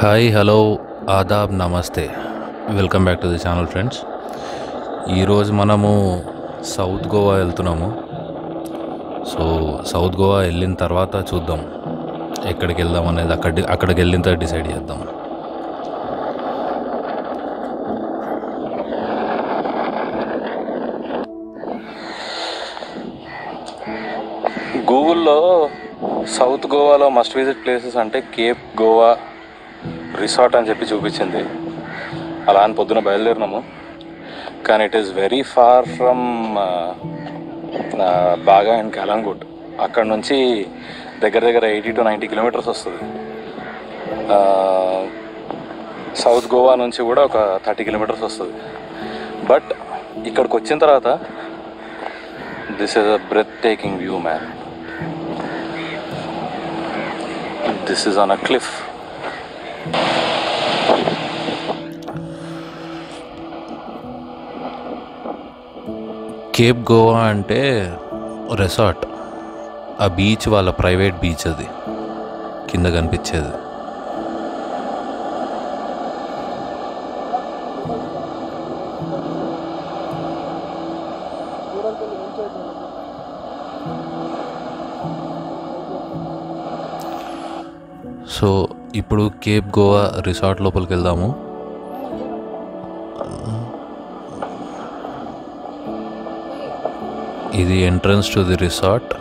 Hi hello ఆదాబ్ నమస్తే. Welcome back to the channel friends. ఈరోజు మనము సౌత్ గోవా వెళ్తున్నాము. సో సౌత్ గోవా వెళ్ళిన తర్వాత చూద్దాం ఎక్కడికి వెళ్దాం అనేది. అక్కడి అక్కడికి వెళ్ళిన తర్వాత డిసైడ్ చేద్దాం. గూగుల్లో సౌత్ గోవాలో మస్ట్ విజిట్ ప్లేసెస్ అంటే కేప్ గోవా రిసార్ట్ అని చెప్పి చూపించింది. అలా అని పొద్దున బయలుదేరినాము. కానీ it is very far from Baga and Calangute అక్కడ నుంచి దగ్గర దగ్గర ఎయిటీ టు నైంటీ కిలోమీటర్స్ వస్తుంది. సౌత్ గోవా నుంచి కూడా ఒక థర్టీ కిలోమీటర్స్ వస్తుంది. బట్ ఇక్కడికి వచ్చిన తర్వాత this is a breathtaking view man this is on a cliff cape Goa అంటే రిసార్ట్. ఆ బీచ్ వాళ్ళ ప్రైవేట్ బీచ్ అది. కింద కనిపించేది. సో ఇప్పుడు కేప్ గోవా రిసార్ట్ లోపలికి వెళ్దాము. ఇది entrance to the resort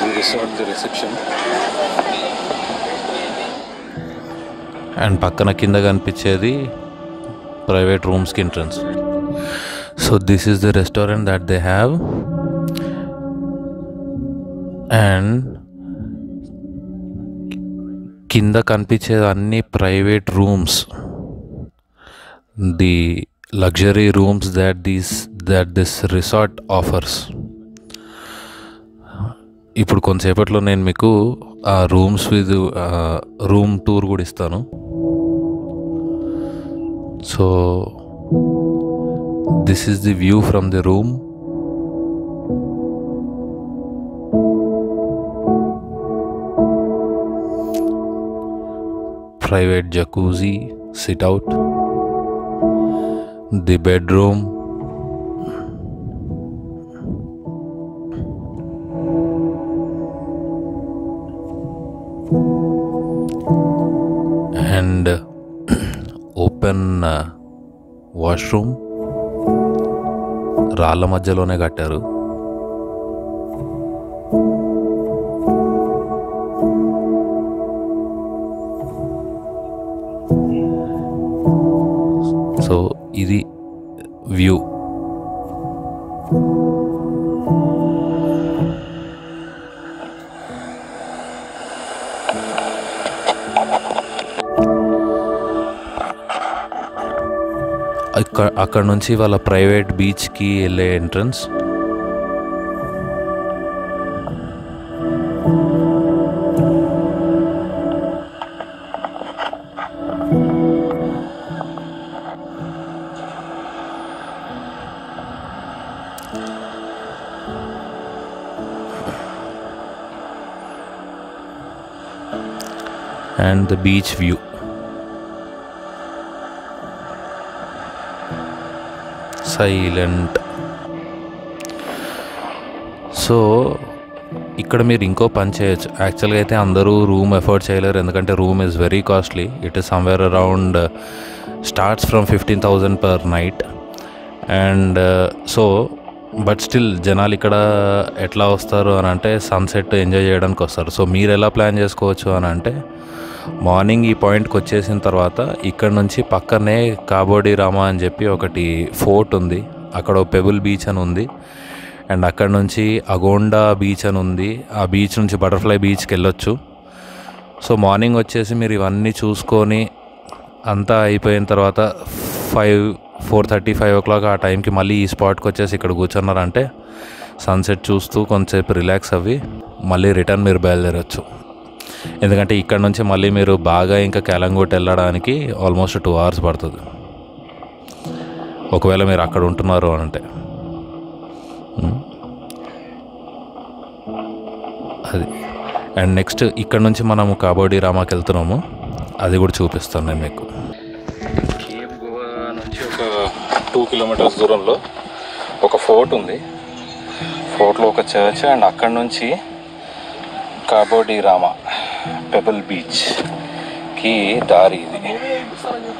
the resort the reception and పక్కన కింద కనిపించేది private రూమ్స్కి entrance. So this is the restaurant that they have. And కింద కనిపించేది అన్ని private rooms. The luxury rooms that these that this resort offers. ఇప్పుడు కొంతసేపట్లో నేను మీకు ఆ రూమ్స్ విత్ రూమ్ టూర్ కూడా ఇస్తాను. So, this is the view from the room. Private jacuzzi, sit out. The bedroom. and open washroom uh, రాళ్ళ మధ్యలోనే కట్టారు. సో ఇది వ్యూ అక్కడ అక్కడ నుంచి వాళ్ళ ప్రైవేట్ బీచ్కి వెళ్ళే entrance and the beach view silent. So ఇక్కడ మీరు ఇంకో పని చేయొచ్చు. యాక్చువల్గా అయితే అందరూ రూమ్ ఎఫోర్డ్ చేయలేరు. ఎందుకంటే room is very costly. It is somewhere around starts from fifteen thousand per night. And so but still జనాలు ఇక్కడ ఎట్లా వస్తారు అని అంటే సన్సెట్ ఎంజాయ్ చేయడానికి వస్తారు సో మీరు ఎలా ప్లాన్ చేసుకోవచ్చు అని అంటే మార్నింగ్ ఈ పాయింట్కి వచ్చేసిన తర్వాత ఇక్కడ నుంచి పక్కనే కాబోడి రామా అని చెప్పి ఒకటి ఫోర్ట్ ఉంది. అక్కడ పెబుల్ బీచ్ అని ఉంది. అండ్ అక్కడ నుంచి అగోండా బీచ్ అని ఉంది. ఆ బీచ్ నుంచి బటర్ఫ్లై బీచ్కి వెళ్ళొచ్చు. సో మార్నింగ్ వచ్చేసి మీరు ఇవన్నీ చూసుకొని అంతా అయిపోయిన తర్వాత five four thirty five o'clock ఆ టైంకి మళ్ళీ ఈ స్పాట్కి వచ్చేసి ఇక్కడ కూర్చున్నారంటే సన్సెట్ చూస్తూ కొంచెంసేపు రిలాక్స్ అవ్వి మళ్ళీ రిటర్న్ మీరు బయలుదేరచ్చు. ఎందుకంటే ఇక్కడ నుంచి మళ్ళీ మీరు బాగా ఇంకా కేలంగూట్ వెళ్ళడానికి ఆల్మోస్ట్ టూ అవర్స్ పడుతుంది. ఒకవేళ మీరు అక్కడ ఉంటున్నారు అంటే. అది. అండ్ నెక్స్ట్ ఇక్కడ నుంచి మనము కాబోడి రామాకి వెళ్తున్నాము. అది కూడా చూపిస్తాను నేను మీకు. కేప్ గోవా నుంచి ఒక టూ కిలోమీటర్స్ దూరంలో ఒక ఫోర్ట్ ఉంది. ఫోర్ట్లో ఒక చర్చ్ అండ్ అక్కడ నుంచి కాబోడి రామా. పెబల్ బీచ్కి దారి ఇది. నేను వేసిస్తాను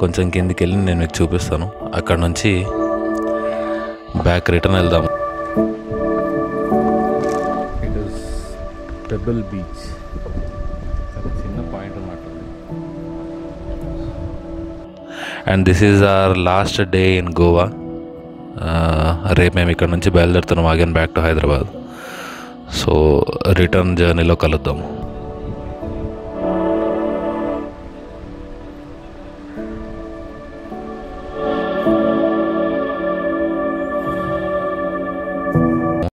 కొంచెం కిందికి వెళ్ళి నేను మీకు చూపిస్తాను. అక్కడ నుంచి బ్యాక్ రిటర్న్ వెళ్దాం. It is pebble beach and this is our last day in Goa రేపు మేము ఇక్కడ నుంచి బయలుదేరుతున్నాం again back to Hyderabad so return జర్నీలో కలుద్దాం.